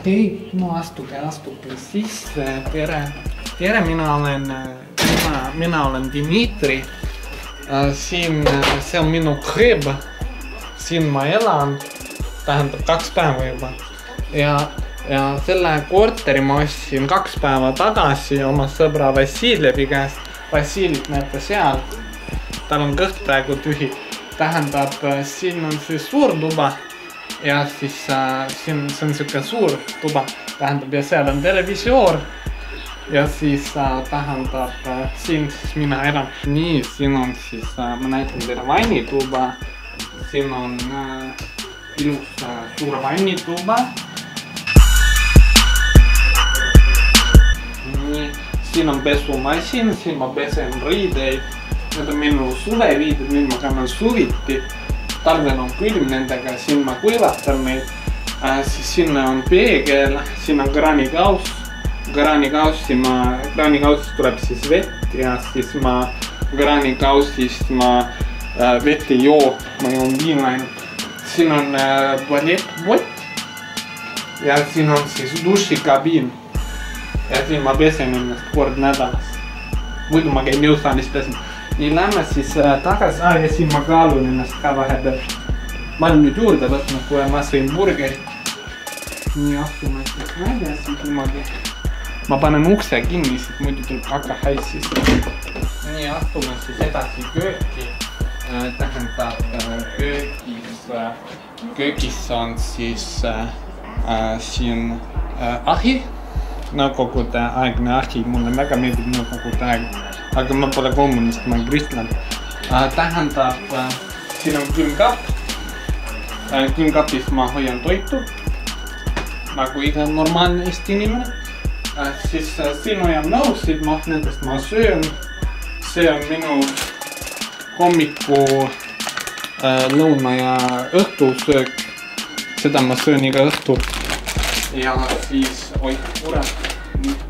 okei okay. no astuge, astuge sisse, tere, tere, mina olen, mina, mina olen Dmitri. siin, see on minu krib. siin ma elan, tähendab kaks päeva juba ja, ja selle korteri ma ostsin kaks päeva tagasi oma sõbra Vassiljevi käest. Vassiljit näete seal, tal on kõht praegu tühi, tähendab, siin on siis suur tuba ja siis äh, siin, see on sihuke suur tuba, tähendab ja seal on televisioon. ja siis äh, tähendab äh, siin siis mina elan. nii, siin on siis äh,, ma näitan teile vannituba. siin on äh, ilus äh, suur vannituba. Siin on pesumasin, siin ma pesen riideid. Need on minu suveriided, nüüd ma kannan suviti talvel on külm nendega, siin ma kuivatan neid äh,. siis sinna on peegel, siin on kraanikauss, kraanikausi ma, kraanikausist tuleb siis vett ja siis ma kraanikaussist ma äh, vett ei joo, ma joon viina ainult. siin on äh, tualettpott ja siin on siis dušikabiin. Ja siin ma pesen ennast kord nädalas. muidu ma käin jõusaalis pesema nii, lähme siis äh, tagasi ah,, ja siin ma kaalun ennast ka vahepeal. ma olen nüüd juurde võtnud, kui ma sõin burgerit. nii, astume siis välja siis niimoodi. ma panen ukse kinni, sest muidu tuleb kakahaiss siis. nii, astume siis edasi kööki äh,. tähendab äh, köögis köögis on siis siin ahi nõukogude aegne ahi, mulle väga meeldib nõukogude aeg aga ma pole kommunist, ma olen kristlane äh,. tähendab äh,, siin on külmkapp äh,. külmkapis ma hoian toitu nagu iga normaalne Eesti inimene äh,. siis äh, siin hoian nõusid, noh nendest ma söön. see on minu hommiku äh,, lõuna ja õhtusöök. seda ma söön iga õhtu. Ja siis, oih, kurat,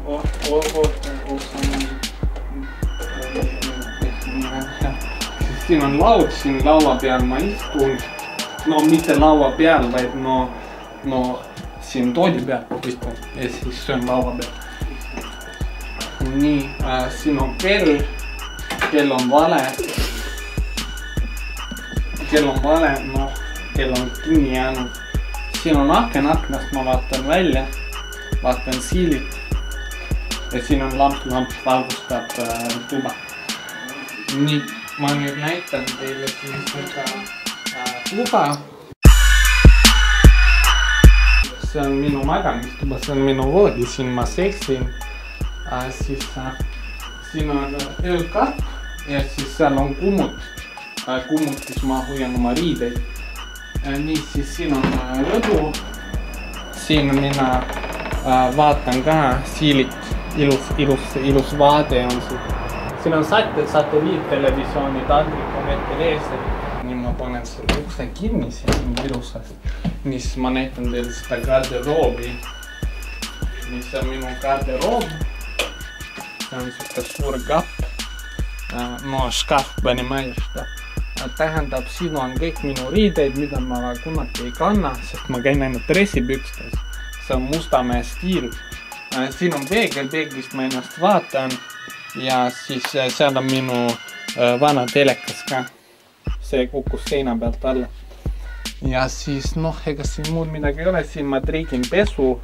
oot, oot, oot, oot siin on laud, siin laua peal ma istun. no mitte laua peal, vaid no, no siin tooli peal istun ja siis söön laua peal. nii äh,, siin on kell, kell on vale. kell on vale, noh, kell on kinni jäänud. Siin on aken, aknast ma vaatan välja, vaatan siilit. ja siin on lamp, lamp valgustab äh, tuba. nii ma nüüd näitan teile siis seda äh, tuba. see on minu magamistuba, see on minu voodi, siin ma seksin äh,. siis äh, siin on öökapp ja siis seal on kummut äh,. kummutis ma hoian oma riideid äh,. nii, siis siin on äh, rõdu. siin mina äh, vaatan ka siilit, ilus, ilus, ilus vaade on siin siin on sat-, satelliittelevisiooni taldrik on hetkel ees. nüüd ma panen selle ukse kinni siin ilusasti. nii, siis ma näitan teile seda garderoobi. nii, see on minu garderoob. see on sihuke suur kapp. no škaf, panime škaf tähendab, siin on kõik minu riideid, mida ma kunagi ei kanna, sest ma käin ainult dressipükstes. see on Mustamäe stiil. siin on peegel, peeglist ma ennast vaatan ja siis äh, seal on minu äh, vana telekas ka. see kukkus seina pealt alla. ja siis noh, ega siin muud midagi ei ole, siin ma triigin pesu.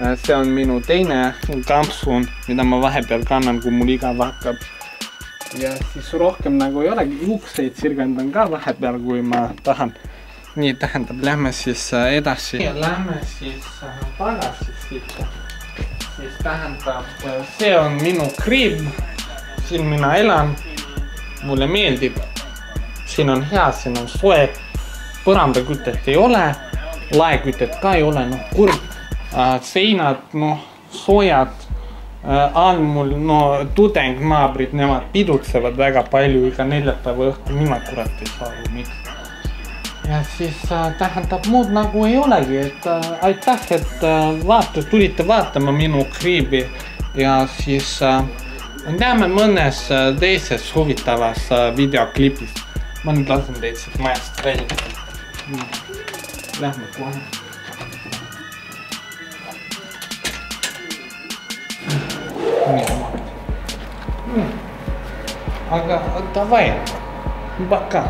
Äh, see on minu teine kampsun, mida ma vahepeal kannan, kui mul igav hakkab. Ja siis rohkem nagu ei olegi, ukseid sirgendan ka vahepeal, kui ma tahan. nii, tähendab, lähme siis edasi. Lähme siis tagasi siit siis tähendab, see on minu kriib. siin mina elan. mulle meeldib. siin on hea, siin on soe. põrandakütet ei ole, laekütet ka ei ole, noh kurb. seinad, noh soojad all mul, no tudeng, naabrid, nemad pidutsevad väga palju iga neljapäeva õhtul, mina kurat ei saa aru, miks ja siis äh, tähendab muud nagu ei olegi, et äh, aitäh, et äh, vaatate, tulite vaatama minu kriibi ja siis äh, näeme mõnes äh, teises huvitavas äh, videoklipis. ma nüüd lasen teid siit majast välja. Lähme kohe. Ni hmm. Agak uh, tak baik. Bakar.